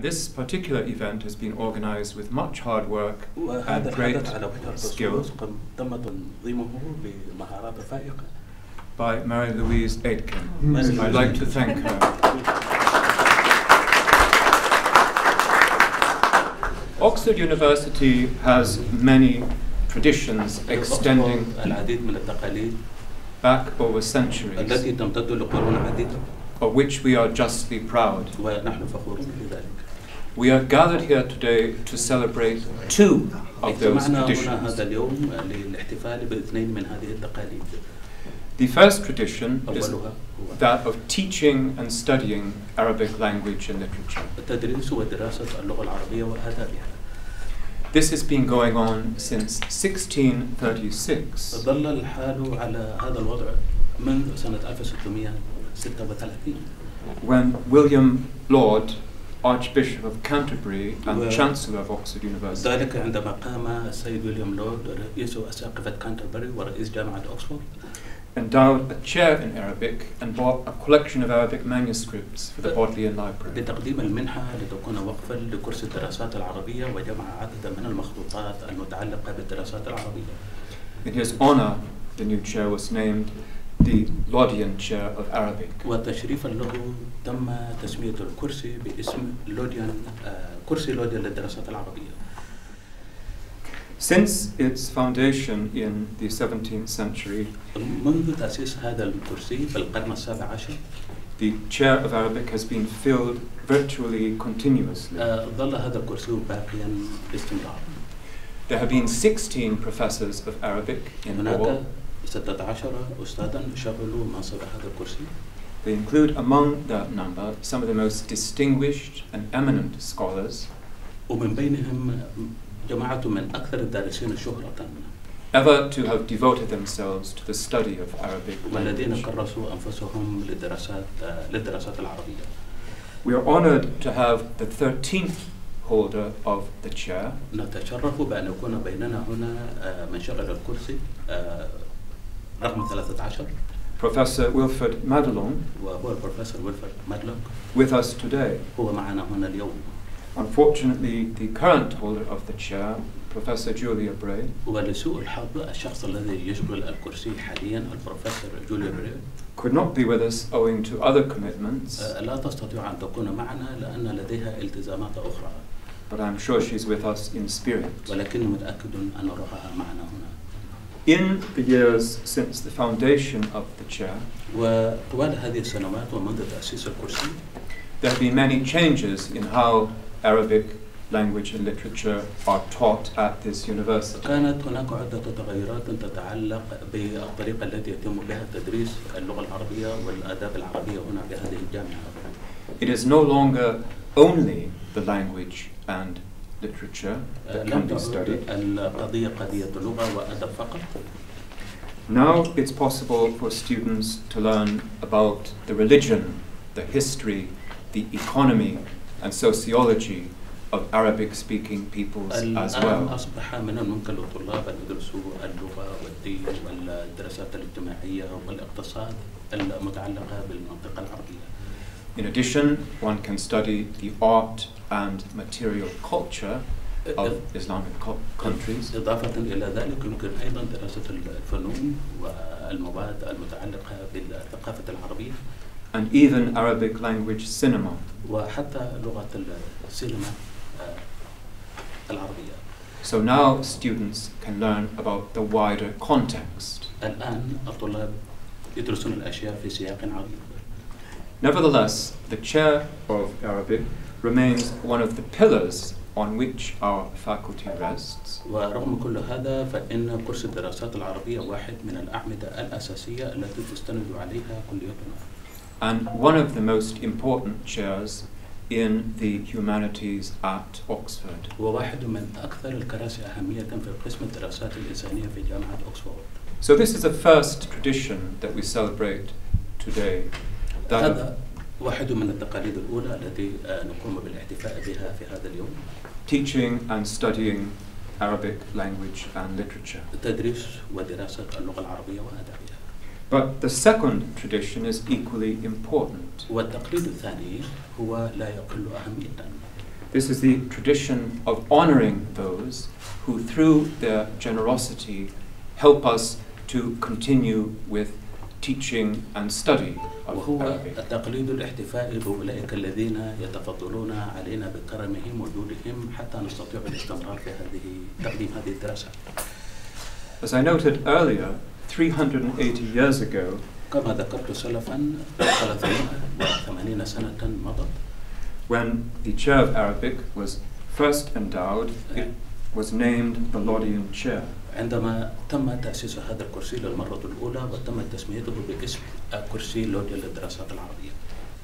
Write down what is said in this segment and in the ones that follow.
This particular event has been organized with much hard work and great skill. By Mary Louise Aitken. I'd like to thank her. Oxford University has many traditions extending back over centuries of which we are justly proud. We are gathered here today to celebrate two of those traditions. The first tradition is that of teaching and studying Arabic language and literature. This has been going on since 1636. When William Laud Archbishop of Canterbury and Well- Chancellor of Oxford University, ذلك عندما قام السيد ويليام لورد رئيس أساقفة كانتربري ورئيس جامعة أكسفورد endowed a chair in Arabic and bought a collection of Arabic manuscripts for the Bodleian Library. بتقديم المنحة لتكون وقفا لكرسي الدراسات العربية وجمع عددا من المخطوطات المتعلقة بالدراسات العربية In his honor, the new chair was named the Laudian Chair of Arabic. وتشريفا له تم تسمية الكرسي باسم لوديان آه، كرسي لوديان للدراسات العربية Since its foundation in the 17th century, منذ تأسيس هذا الكرسي في القرن السابع عشر the chair of Arabic has been filled virtually continuously. آه، ظل هذا الكرسي باقيا باستمرار There have been 16 professors of Arabic in هناك all. 16 أستاذا شغلوا منصب هذا الكرسي They include among that number some of the most distinguished and eminent scholars ومن بينهم جماعة من أكثر الدارسين شهرة ever to have devoted themselves to the study of Arabic والذين language. كرسوا أنفسهم للدراسات آه، للدراسات العربية We are honored to have the 13th holder of the chair, نتشرف بأن يكون بيننا هنا آه، من شغل الكرسي آه، رقم 13 Professor Wilfred Madelung, وهو البروفيسور ويلفرد مادلوك with us today. هو معنا هنا اليوم Unfortunately, the current holder of the chair, Professor Julia Bray, ولسوء الحظ الشخص الذي يشغل الكرسي حاليا البروفيسور جوليو بري could not be with us owing to other commitments, آه، لا تستطيع أن تكون معنا لأن لديها التزامات أخرى but I'm sure she's with us in spirit. ولكني متأكد أن روحها معنا هنا In the years since the foundation of the chair, وطوال هذه السنوات ومنذ تأسيس الكرسي there have been many changes in how Arabic language and literature are taught at this university. كانت هناك عدة تغيرات تتعلق بالطريقة التي يتم بها تدريس اللغة العربية والآداب العربية هنا بهذه الجامعة It is no longer only the language and literature that لم can be تعد studied. القضية قضية لغة وأدب فقط Now it's possible for students to learn about the religion, the history, the economy, and sociology of Arabic speaking peoples as الآن well. أصبح من الممكن للطلاب أن يدرسوا اللغة والدين والدراسات الاجتماعية والاقتصاد المتعلقة بالمنطقة العربية In addition, one can study the art and material culture of Islamic co- countries, إضافة إلى ذلك يمكن أيضا دراسة الفنون والمواد المتعلقة بالثقافة العربية and even Arabic language cinema. وحتى لغة السينما آه، العربية So now students can learn about the wider context. الآن الطلاب يدرسون الأشياء في سياق عريض Nevertheless, the chair of Arabic remains one of the pillars on which our faculty rests. ورغم كل هذا فإن كرسي الدراسات العربية واحد من الأعمدة الأساسية التي تستند عليها كليتنا and one of the most important chairs in the humanities at Oxford. هو واحد من أكثر الكراسي أهمية في قسم الدراسات الإنسانية في جامعة أكسفورد So this is the first tradition that we celebrate today. That of هذا واحد من التقاليد الأولى التي آه، نقوم بالاحتفاء بها في هذا اليوم teaching and studying Arabic language and literature. تدريس ودراسة اللغة العربية وآدابها But the second tradition is equally important. والتقليد الثاني هو لا يقل أهمية This is the tradition of honoring those who, through their generosity, help us to continue with teaching and study of وهو Arabic. تقليد الاحتفاء بأولئك الذين يتفضلون علينا بكرمهم وجودهم حتى نستطيع الاستمرار في هذه تقديم هذه الدراسة As I noted earlier, 380 years ago, كما ذكرت سلفا 380 سنة مضت when the chair of Arabic was first endowed, it was named the Laudian Chair. عندما تم تأسيس هذا الكرسي للمرة الأولى وتم تسميته باسم كرسي لوديا للدراسات العربية.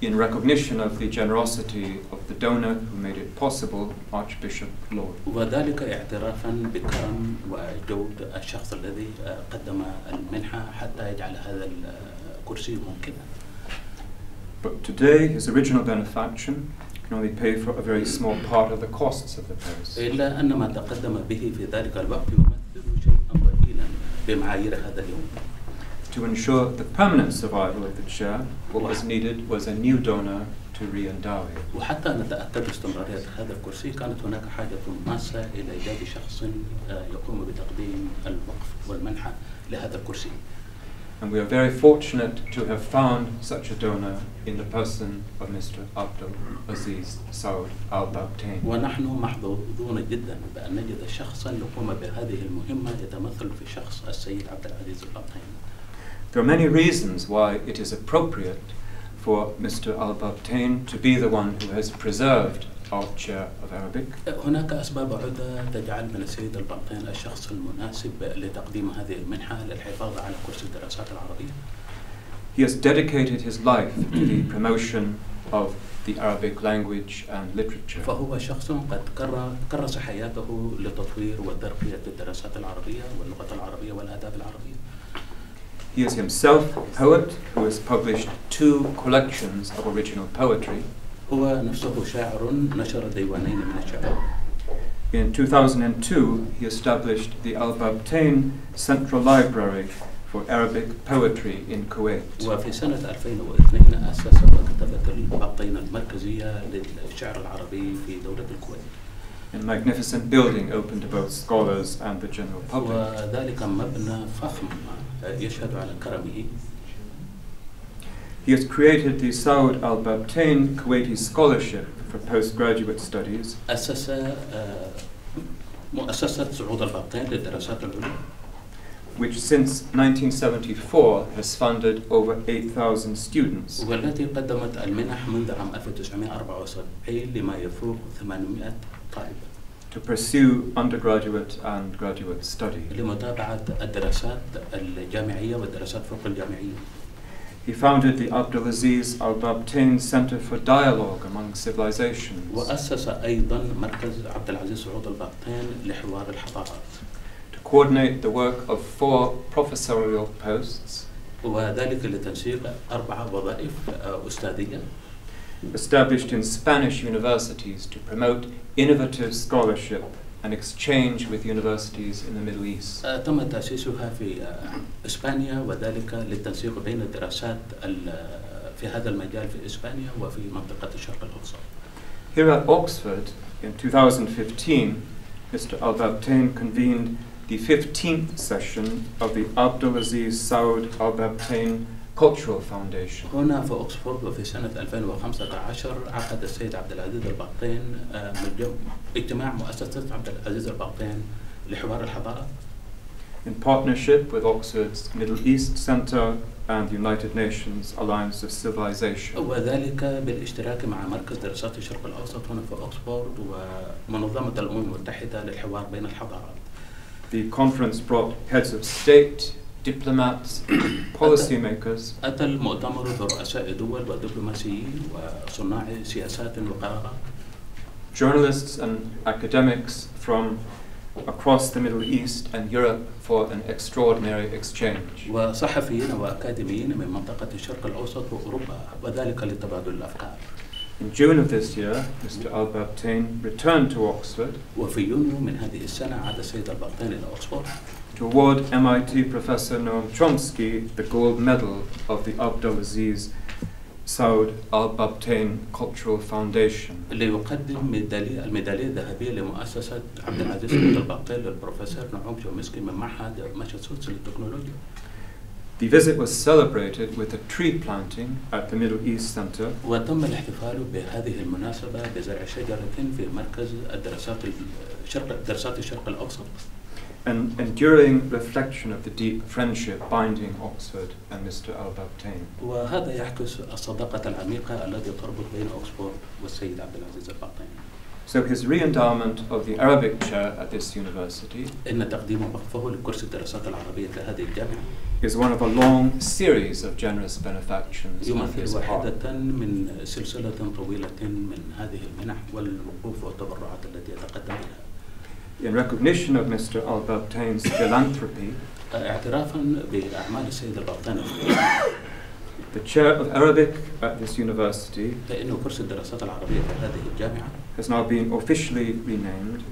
In recognition of the generosity of the donor who made it possible, Archbishop Laud. وذلك اعترافا بكرم وجود الشخص الذي قدم المنحة حتى يجعل هذا الكرسي ممكنا. But today his original benefaction can only pay for a very small part of the costs of the post. إلا أن ما تقدم به في ذلك الوقت يمثل شيئا ضئيلا بمعايير هذا اليوم To ensure the permanent survival of the chair, what was needed was a new donor to re-endow it. وحتى نتأكد باستمرارية هذا الكرسي كانت هناك حاجة ماسة إلى إيجاد شخص آه، يقوم بتقديم الوقف والمنحة لهذا الكرسي and we are very fortunate to have found such a donor in the person of Mr. Abdul Aziz Saud Al Babtain. ونحن محظوظون جدا بأن نجد شخصا يقوم بهذه المهمة يتمثل في شخص السيد عبد العزيز Al There are many reasons why it is appropriate for Mr. Al Babtain to be the one who has preserved هناك أسباب عدة تجعل من السيد البطين الشخص المناسب لتقديم هذه المنحة للحفاظ على كرسي الدراسات العربية He has dedicated his life to the promotion of the Arabic language and literature. فهو شخص قد كر- كرس حياته لتطوير وترقية الدراسات العربية واللغة العربية والآداب العربية He is himself a poet who has published two collections of original poetry. هو نفسه شاعر نشر ديوانين من الشعر In 2002, he established the Al Babtain Central Library for Arabic Poetry in Kuwait. وفي سنة 2002 أسس مكتبة البطين المركزية للشعر العربي في دولة الكويت A magnificent building open to both scholars and the general public. وذلك مبنى فخم يشهد على كرمه He has created the Saud Al Babtain Kuwaiti Scholarship for Postgraduate Studies, أسس آه، مؤسسة سعود البطين للدراسات العليا which since 1974 has funded over 8,000 students. والتي قدمت المنح منذ عام 1974 لما يفوق 800 طالب to pursue undergraduate and graduate study. لمتابعة الدراسات الجامعية والدراسات فوق الجامعية He founded the Abdulaziz Al Babtain Center for Dialogue Among Civilizations وأسس أيضا مركز عبد العزيز سعود البطين لحوار الحضارات to coordinate the work of four professorial posts وذلك لتنسيق أربع وظائف آه، أستاذية established in Spanish universities to promote innovative scholarship an exchange with universities in the Middle East. تم تأسيسها في إسبانيا وذلك للتنسيق بين الدراسات في هذا المجال في إسبانيا وفي منطقة الشرق الأوسط. Here at Oxford in 2015, Mr. Al Babtain convened the 15th session of the Abdulaziz Saud Al Babtain Cultural Foundation. هنا في أكسفورد وفي سنة 2015 عقد السيد عبد العزيز البطين آه، اجتماع مؤسسة عبد العزيز البطين لحوار الحضارات in partnership with Oxford's Middle East Centre and the United Nations Alliance of Civilization. وذلك بالاشتراك مع مركز دراسات الشرق الأوسط هنا في أكسفورد ومنظمة الأمم المتحدة للحوار بين الحضارات The conference brought heads of state, diplomats, policy makers. أتى المؤتمر رؤساء دول ودبلوماسيين وصناع سياسات وقرارات. Journalists and academics from across the Middle East and Europe for an extraordinary exchange. وصحفيين وأكاديميين من منطقة الشرق الأوسط وأوروبا وذلك لتبادل الأفكار. In June of this year, Mr. Al Babtain returned to Oxford. وفي يونيو من هذه السنة عاد السيد البرتين إلى أوكسفورد to award MIT Professor Noam Chomsky the gold medal of the Abdulaziz Saud Al Babtain Cultural Foundation. اللي يقدم ميدالية الميدالية الذهبية لمؤسسة عبد العزيز عبد الباطل للبروفيسور نعوم شومسكي من معهد ماساتشوستس للتكنولوجيا. The visit was celebrated with a tree planting at the Middle East Center وتم الاحتفال بهذه المناسبة بزرع شجرة في مركز الدراسات الشرق دراسات الشرق الأوسط an enduring reflection of the deep friendship binding Oxford and Mr. Al Babtain. وهذا يعكس الصداقة العميقة التي تربط بين أكسفورد والسيد عبد العزيز البطين. So his re-endowment of the Arabic chair at this university إن تقديم وقفه لكرسي الدراسات العربية لهذه الجامعة is one of a long series of generous benefactions يمثل واحدة من سلسلة طويلة من هذه المنح والوقوف والتبرعات التي يتقدم بها in recognition of Mr. al Babtain's philanthropy, the chair of Arabic at this university has now been officially renamed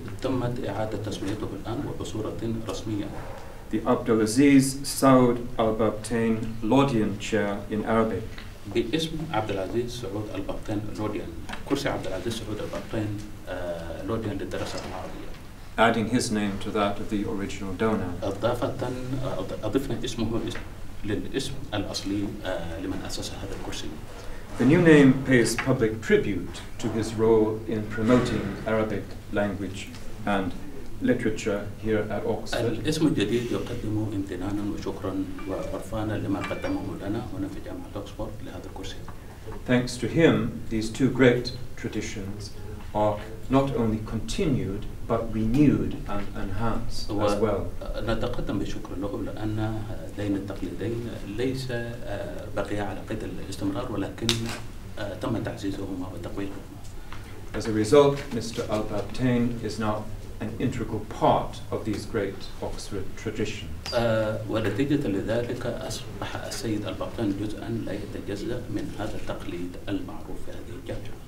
the Abdulaziz Saud al Babtain Laudian Chair in Arabic adding his name to that of the original donor. إضافة آه، أضفنا اسمه اس- للاسم الأصلي آه، لمن أسس هذا الكرسي The new name pays public tribute to his role in promoting Arabic language and literature here at Oxford, الاسم الجديد يقدم امتنانا وشكرا وعرفانا لما قدمه لنا هنا في جامعة أكسفورد لهذا الكرسي Thanks to him, these two great traditions are not only continued but renewed and enhanced as well. نتقدم بالشكر لهم لأن دين التقليدين ليس بقي على قيد الاستمرار ولكن تم تعزيزهما وتقويتهما. As a result, Mr. Al Babtain is now an integral part of these great Oxford traditions. ونتيجة لذلك أصبح السيد البرتان جزءا لا يتجزأ من هذا التقليد المعروف في هذه الجامعة.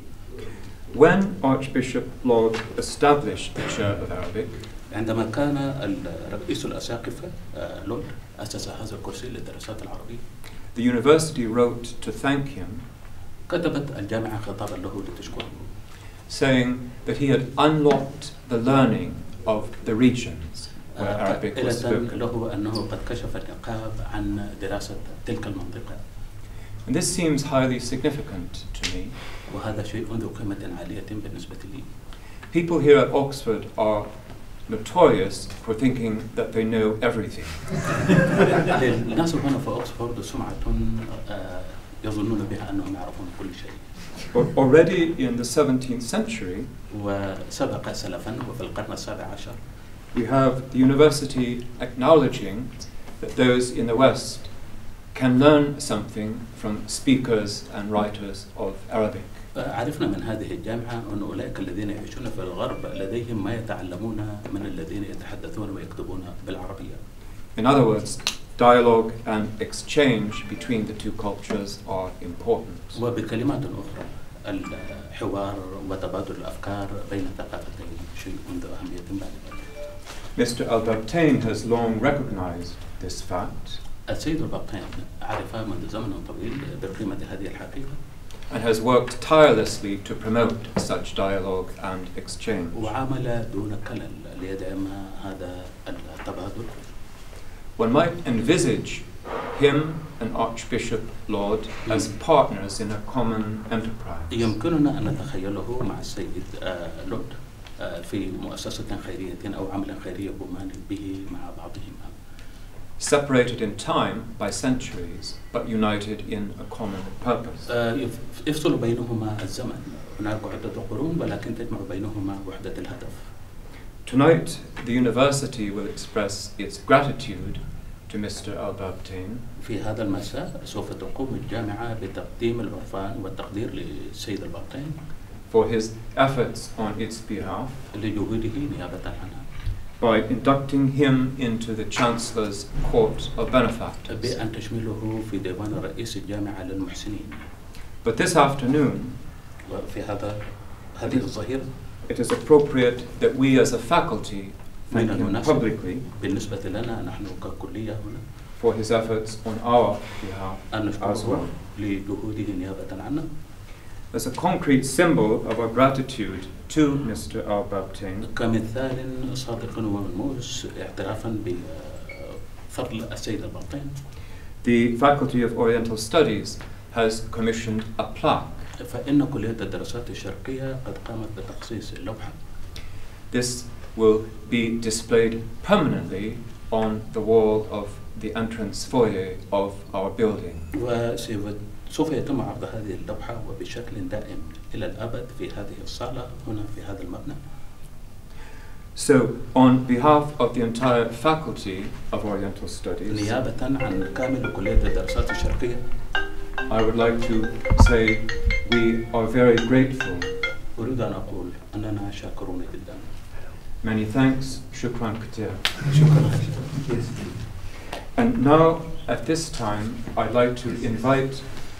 When Archbishop Laud established the chair of Arabic, عندما كان ال- رئيس الأساقفة آه، لورد أسس هذا الكرسي للدراسات العربية the university wrote to thank him, كتبت الجامعة خطابا له لتشكره saying that he had unlocked the learning of the regions where آه، Arabic was قائلة spoken. له أنه قد كشف النقاب عن دراسة تلك المنطقة And this seems highly significant to me. وهذا شيء ذو قيمة عالية بالنسبة لي People here at Oxford are notorious for thinking that they know everything. الناس هنا في أكسفورد سمعة آه، يظنون بها أنهم يعرفون كل شيء But already in the 17th century, وسبق سلفا وفي القرن السابع عشر we have the university acknowledging that those in the West can learn something from speakers and writers of Arabic. عرفنا من هذه الجامعة أن أولئك الذين يعيشون في الغرب لديهم ما يتعلمون من الذين يتحدثون ويكتبون بالعربية In other words, dialogue and exchange between the two cultures are important. وبكلمات أخرى الحوار وتبادل الأفكار بين الثقافتين شيء ذو أهمية بالغة Mr. Al Babtain has long recognized this fact السيد البطين عرف منذ زمن طويل بقيمة هذه الحقيقة and has worked tirelessly to promote such dialogue and exchange. وعمل دون كلل ليدعم هذا التبادل One might envisage him and Archbishop Laud as partners in a common enterprise. يمكننا أن نتخيله مع السيد آه، لوت آه، في مؤسسة خيرية أو عمل خيري يقومان به مع بعضهما separated in time by centuries but united in a common purpose. Uh, Tonight the university will express its gratitude to Mr. Al Babtain. في هذا المساء سوف تقوم الجامعة بتقديم العرفان والتقدير للسيد For his efforts on its behalf. لجهوده نيابة عنها by inducting him into the Chancellor's Court of Benefactors. But this afternoon, it is appropriate that we as a faculty thank him publicly for his efforts on our behalf as well لجهوده نيابة عنا As a concrete symbol of our gratitude to Mr. Al-Babtain, كمثال صادق وملموس اعترافا بفضل السيد البطين the Faculty of Oriental Studies has commissioned a plaque. فإن كلية الدراسات الشرقية قد قامت بتخصيص اللوحة This will be displayed permanently on the wall of the entrance foyer of our building. وسوف يتم عرض هذه اللوحة وبشكل دائم إلى الأبد في هذه الصالة هنا في هذا المبنى So, on behalf of the entire faculty of Oriental Studies, نيابة عن كامل كلية الدراسات الشرقية I would like to say we are very grateful. أريد أن أقول أننا شاكرون جدا Many thanks, shukran katir. شكرا And now, at this time, I'd like to invite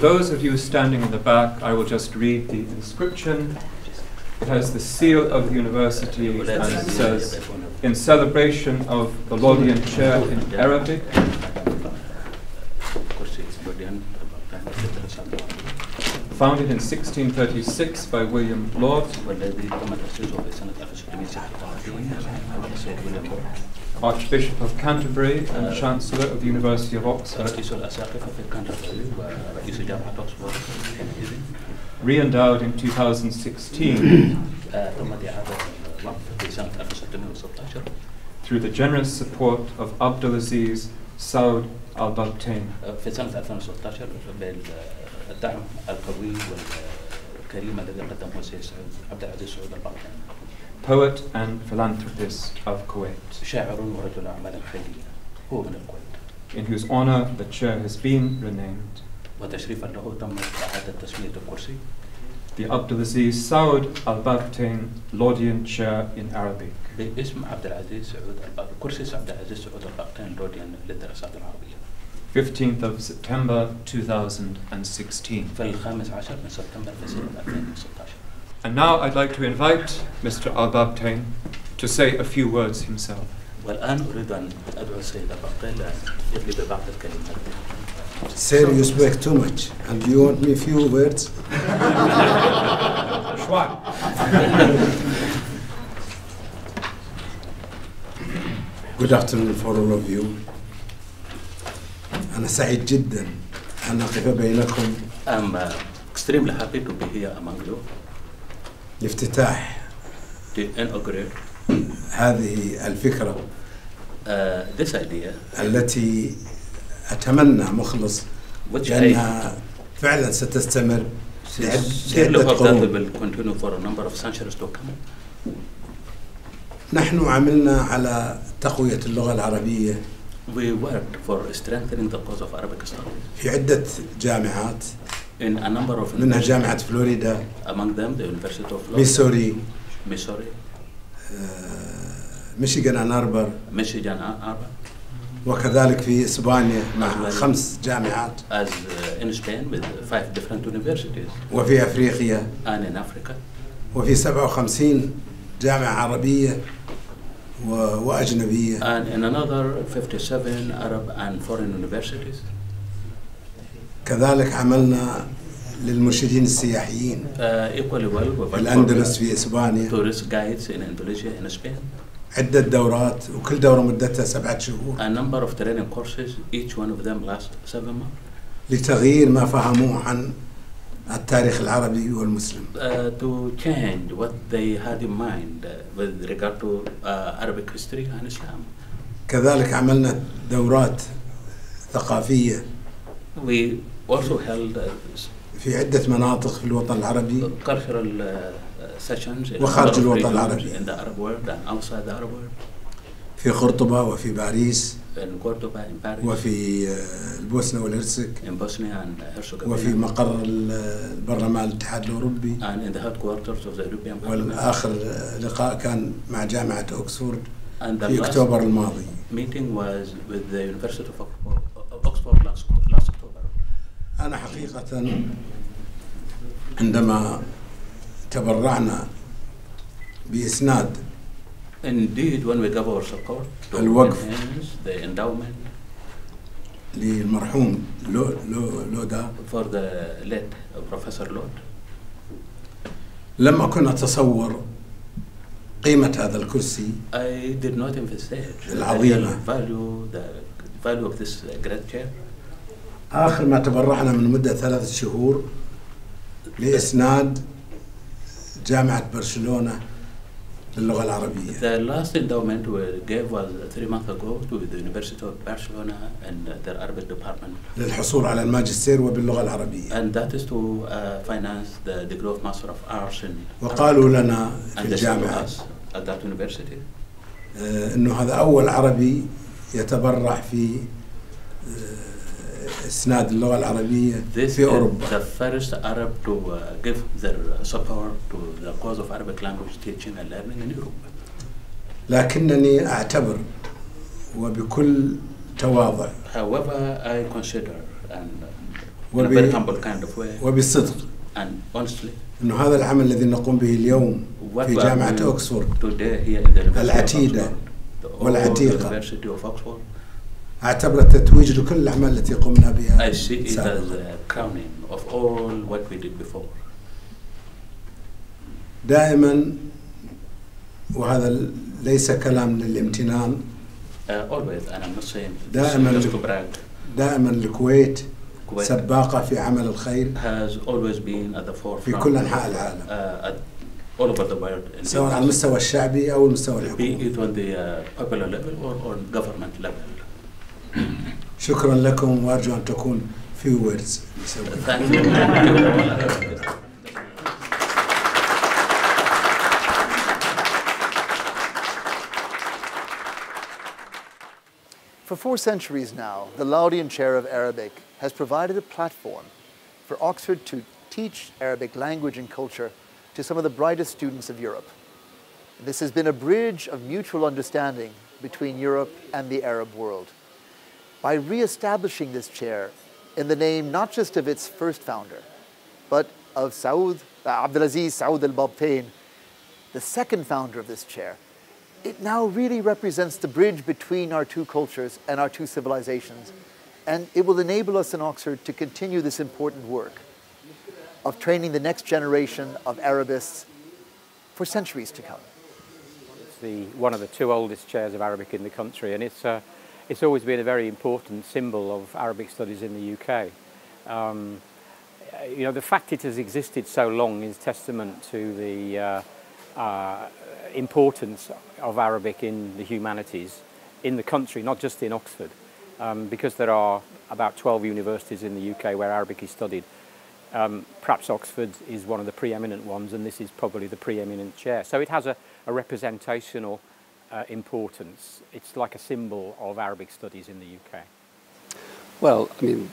those of you standing in the back, I will just read the inscription. It has the seal of the university and it says, in celebration of the Laudian Chair in Arabic, founded in 1636 by William Laud. Archbishop of Canterbury and Chancellor of the University of Oxford, re endowed in 2016 through the generous support of Abdulaziz Saud al Babtain. الدعم القوي والكريم الذي قدمه السيد عبد العزيز سعود البركان. Poet and philanthropist of Kuwait. شاعر ورجل أعمال خيرية هو من الكويت. In whose honor the chair has been renamed. وتشريفا له تم إعادة تسمية الكرسي. The Abdulaziz Saud Al Babtain Laudian Chair in Arabic. باسم عبد العزيز سعود الكرسي عبد العزيز سعود البركان لوديان للدراسات العربية. 15th of September 2016. في الخامس عشر من سبتمبر في سنة 2016 And now I'd like to invite Mr. al-Babtain to say a few words himself. والآن أريد أن أدعو السيد الباطن لأن يدلي ببعض الكلمات Sir, you speak too much. And you want me few words? Good afternoon for all of you. أنا سعيد جدا أن أقف بينكم. ام اكستريم هابي تو بي هير امونج يو افتتاح هذه الفكرة ذس ايديا التي أتمنى مخلص انها فعلا ستستمر نحن عملنا على تقوية اللغة العربية. We worked for strengthening the cause of Arabic studies في عدة جامعات in a number of منها. جامعة فلوريدا among them the University of Florida, ميسوري Missouri, آه، ميشيغان أن أربر Michigan, Ann Arbor, وكذلك في اسبانيا مع. خمس جامعات as uh, in Spain with five different universities, وفي افريقيا and in Africa, وفي 57 جامعه عربيه و- واجنبيه and in another 57 Arab and foreign universities. كذلك عملنا للمرشدين السياحيين Uh, equally well, we في for في اسبانيا tourist guides in Indonesia, in Spain, عده دورات وكل دوره مدتها سبعه شهور a number of training courses, each one of them last seven months. لتغيير ما فهموه عن التاريخ العربي والمسلم uh, to change what they had in mind uh, with regard to uh, Arabic history and Islam. كذلك عملنا دورات ثقافيه We also held uh, في عده مناطق في الوطن العربي cultural uh, sessions وخارج الوطن العربي. in the Arab world and outside the Arab world, في قرطبه وفي باريس الكوردوبا وفي آه، البوسنة والهرسك. وفي مقر البرلمان آه، الاتحاد الأوروبي. And والآخر آه، لقاء كان مع جامعة اوكسفورد في أكتوبر الماضي. أنا حقيقة عندما تبرعنا بإسناد Indeed, when we gave our support to الوقف. enhance the endowment للمرحوم لو لو لودا for the late Professor Lord, لم أكن أتصور قيمة هذا الكرسي I did not envisage the العظيمة. real value, the value of this uh, great chair. آخر ما تبرعنا من مدة ثلاثة شهور لإسناد جامعة برشلونة للغة العربية The last endowment we gave was three months ago to the University of Barcelona and uh, their Arabic department, للحصول على الماجستير وباللغة العربية and that is to uh, finance the degree of Master of Arts in وقالوا لنا في الجامعة at that university آه، أنه هذا أول عربي يتبرع في آه، إسناد اللغة العربية This في أوروبا the first Arab to uh, give their uh, support to the cause of Arabic language teaching and learning in Europe. لكنني أعتبر وبكل تواضع However, I consider and uh, in a وب- very humble kind of way وبصدق and honestly أنه هذا العمل الذي نقوم به اليوم what في جامعة University العتيدة والعتيقة. University of Oxford, أعتبره تتويج لكل الأعمال التي قمنا بها I see it as a crowning of all what we did before. دائما وهذا ليس كلام للامتنان Uh, always, and I'm not saying دائماً just to brag. دائما الكويت Kuwait سباقة في عمل الخير has always been at the forefront. في كل أنحاء العالم uh, at all over the world. سواء على المستوى الشعبي أو المستوى be الحكومي it on the uh, popular level or on government level. شكرا لكم وأرجو أن تكون في وردز Thank you. Thank you. For four centuries now, the Laudian Chair of Arabic has provided a platform for Oxford to teach Arabic language and culture to some of the brightest students of Europe. This has been a bridge of mutual understanding between Europe and the Arab world. By re-establishing this chair in the name not just of its first founder, but of Saud, uh, Abdulaziz Saud al-Babtain, the second founder of this chair, it now really represents the bridge between our two cultures and our two civilizations. And it will enable us in Oxford to continue this important work of training the next generation of Arabists for centuries to come. It's the, one of the two oldest chairs of Arabic in the country, and it's, uh, it's always been a very important symbol of Arabic studies in the UK. Um, you know, the fact it has existed so long is testament to the uh, uh, importance of Arabic in the humanities in the country, not just in Oxford, um, because there are about 12 universities in the UK where Arabic is studied. Um, perhaps Oxford is one of the preeminent ones, and this is probably the preeminent chair. So it has a, a representational uh, importance. It's like a symbol of Arabic studies in the UK. Well, I mean,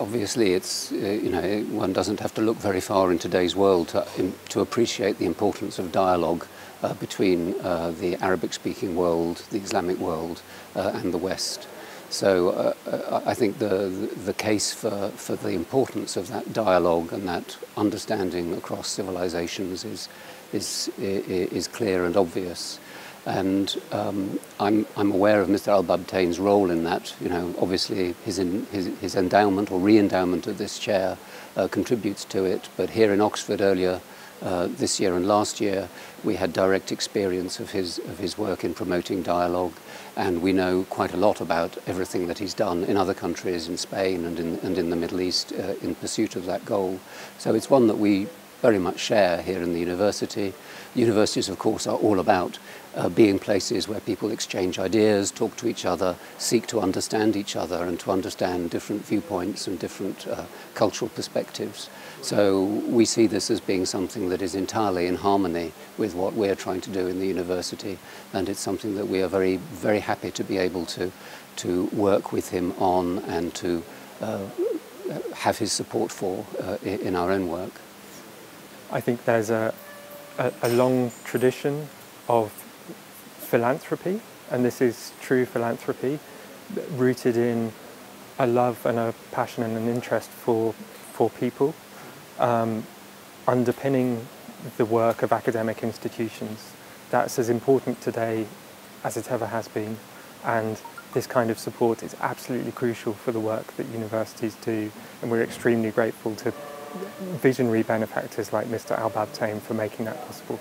obviously, it's uh, you know one doesn't have to look very far in today's world to, in, to appreciate the importance of dialogue uh, between uh, the Arabic-speaking world, the Islamic world, uh, and the West. So uh, I think the, the case for, for the importance of that dialogue and that understanding across civilizations is, is, is clear and obvious. And um, I'm, I'm aware of Mr. Al-Babtain's role in that. You know, obviously his, in, his, his endowment or re-endowment of this chair uh, contributes to it. But here in Oxford earlier uh, this year and last year, we had direct experience of his, of his work in promoting dialogue. And we know quite a lot about everything that he's done in other countries, in Spain and in, and in the Middle East, uh, in pursuit of that goal. So it's one that we very much share here in the university. Universities, of course, are all about uh, being places where people exchange ideas, talk to each other, seek to understand each other and to understand different viewpoints and different uh, cultural perspectives. So we see this as being something that is entirely in harmony with what we're trying to do in the university, and it's something that we are very, very happy to be able to, to work with him on and to uh, have his support for uh, in our own work. I think there's a, a, a long tradition of philanthropy, and this is true philanthropy, rooted in a love and a passion and an interest for, for people, um, underpinning the work of academic institutions. That's as important today as it ever has been, and this kind of support is absolutely crucial for the work that universities do, and we're extremely grateful to visionary benefactors like Mr. Al Babtain for making that possible.